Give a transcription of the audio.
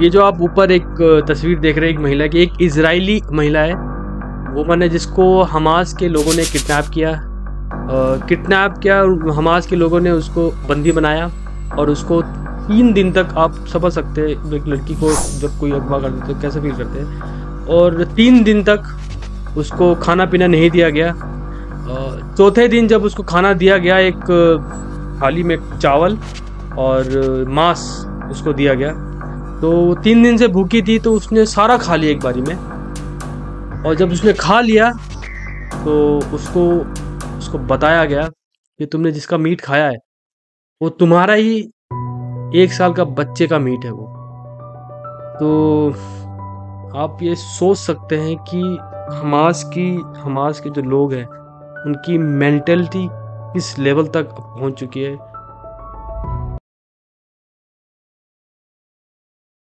ये जो आप ऊपर एक तस्वीर देख रहे हैं एक महिला की, एक इजरायली महिला है। वो मैंने जिसको हमास के लोगों ने किडनैप किया किडनैप किया हमास के लोगों ने उसको बंदी बनाया और उसको तीन दिन तक आप समझ सकते हैं, एक लड़की को जब कोई अगवा कर देते कैसे फील करते हैं। और तीन दिन तक उसको खाना पीना नहीं दिया गया। चौथे दिन जब उसको खाना दिया गया एक थाली में चावल और मांस उसको दिया गया। तो तीन दिन से भूखी थी तो उसने सारा खा लिया एक बारी में। और जब उसने खा लिया तो उसको उसको बताया गया कि तुमने जिसका मीट खाया है, वो तुम्हारा ही एक साल का बच्चे का मीट है वो। तो आप ये सोच सकते हैं कि हमास की, हमास के जो लोग हैं, उनकी मेंटलिटी किस लेवल तक पहुँच चुकी है